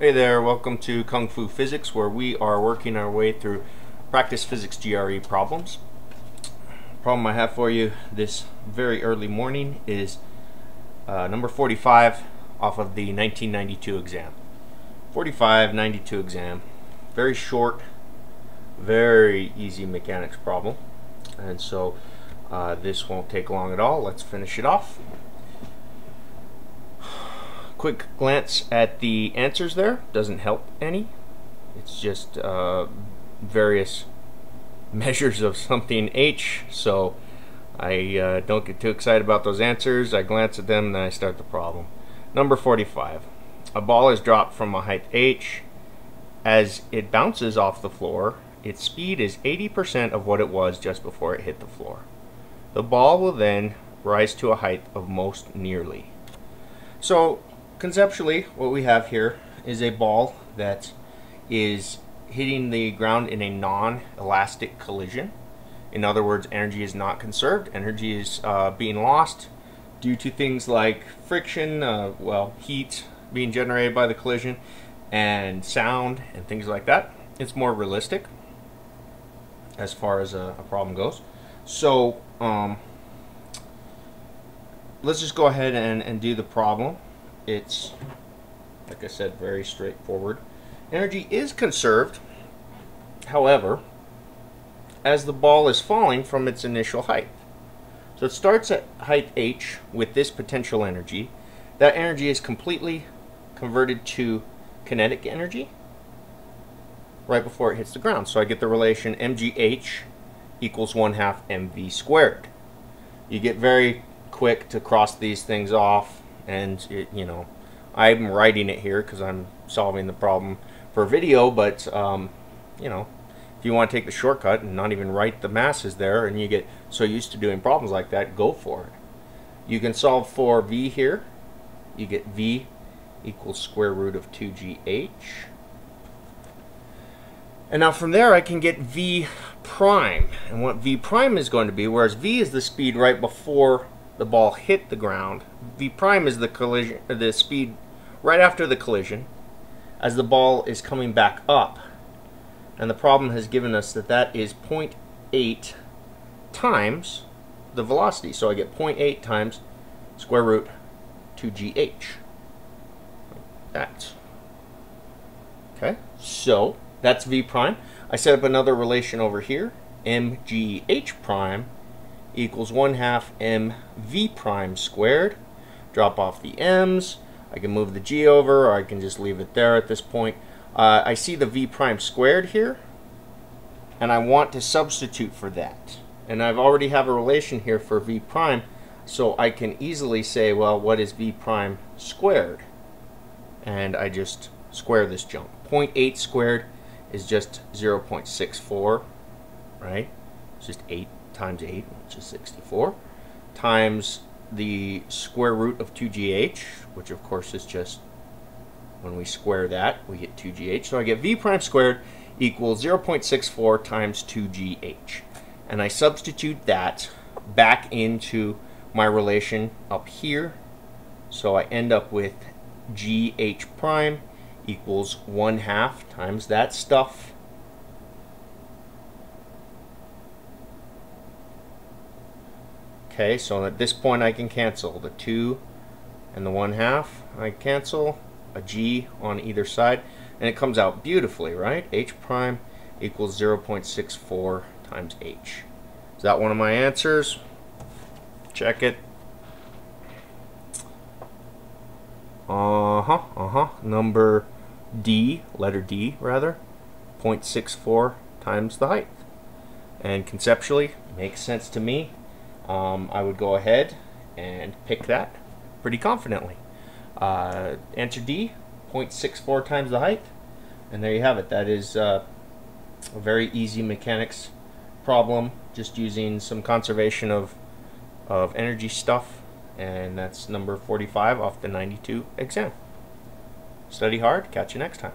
Hey there, welcome to Kung Fu Physics where we are working our way through practice physics GRE problems. Problem I have for you this very early morning is uh, number 45 off of the 1992 exam. 45, 92 exam. Very short, very easy mechanics problem. And so uh, this won't take long at all. Let's finish it off quick glance at the answers there doesn't help any. It's just uh, various measures of something h, so I uh, don't get too excited about those answers. I glance at them and then I start the problem. Number 45. A ball is dropped from a height h. As it bounces off the floor, its speed is 80% of what it was just before it hit the floor. The ball will then rise to a height of most nearly. So conceptually, what we have here is a ball that is hitting the ground in a non-elastic collision. In other words, energy is not conserved. Energy is uh, being lost due to things like friction, uh, well, heat being generated by the collision, and sound and things like that. It's more realistic as far as a, a problem goes. So um, let's just go ahead and, and do the problem it's, like I said, very straightforward. Energy is conserved, however, as the ball is falling from its initial height. So it starts at height h with this potential energy. That energy is completely converted to kinetic energy right before it hits the ground. So I get the relation mgh equals 1 half mv squared. You get very quick to cross these things off and it, you know I'm writing it here because I'm solving the problem for video but um, you know if you want to take the shortcut and not even write the masses there and you get so used to doing problems like that go for it. You can solve for v here. You get v equals square root of 2gh and now from there I can get v prime. And what v prime is going to be whereas v is the speed right before the ball hit the ground. V prime is the collision, uh, the speed right after the collision as the ball is coming back up. And the problem has given us that that is 0.8 times the velocity. So I get 0.8 times square root 2gh. Like that. Okay, so that's v prime. I set up another relation over here, mgh prime equals 1 half mv prime squared. Drop off the m's. I can move the g over, or I can just leave it there at this point. Uh, I see the v prime squared here, and I want to substitute for that. And I've already have a relation here for v prime, so I can easily say, well, what is v prime squared? And I just square this jump. 0.8 squared is just 0.64, right? It's just 8 times 8, which is 64, times the square root of 2gh, which of course is just, when we square that, we get 2gh. So I get v prime squared equals 0.64 times 2gh. And I substitute that back into my relation up here. So I end up with gh prime equals 1 half times that stuff Okay, so at this point I can cancel the 2 and the 1 half. I cancel a g on either side, and it comes out beautifully, right? h prime equals 0.64 times h. Is that one of my answers? Check it. Uh-huh, uh-huh. Number D, letter D, rather, 0.64 times the height. And conceptually, makes sense to me um, I would go ahead and pick that pretty confidently. Uh, answer D, 0.64 times the height. And there you have it. That is uh, a very easy mechanics problem, just using some conservation of, of energy stuff. And that's number 45 off the 92 exam. Study hard. Catch you next time.